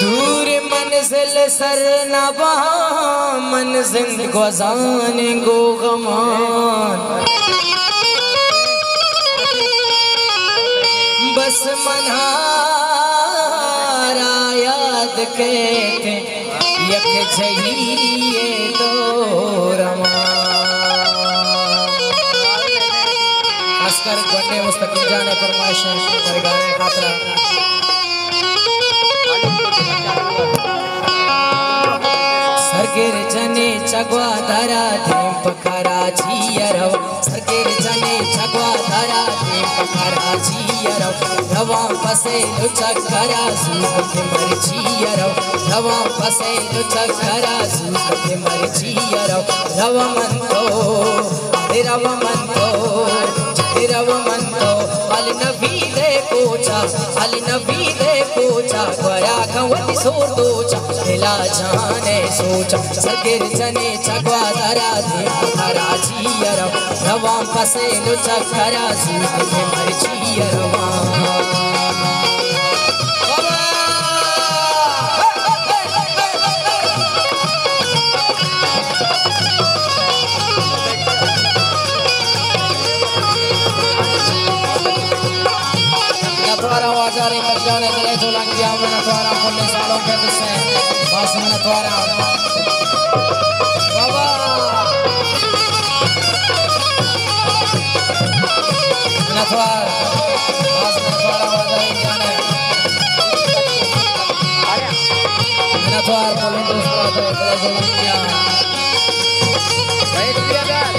दूर मंजिल सर नवा मंजिल गुजान गो गमान बस मनारा याद कहते यक जहिए तो रमा। खासकर गन्ने मुस्तकिल जाने फरमाइश पर गाने खातरा सरगिर जने चगवा धरा, धीम पखरा छियरव सरगिर जने चगवा धरा, धीम पखरा छियरव रवा पसे लुचकरा सूख के मर छियरव रवा पसे लुचकरा सूख के मर छियरव रव मन तो रव अल नबी दे कोचा अल नबी दे कोचा गया गवती सो दोचा दिला जाने सोचा, सगिर जने चगवा दरा दे खरा छियर नवा फसे लो सूख के मर हमारे बच्चों ने दिले सोलंकिया में नथवारा पुण्य सालों के किस्से बस में नथवारा बाबा नथवार बस नथवारा वादा ही जाने नथवार पुण्य दोस्तों दिले सोलंकिया भाई किया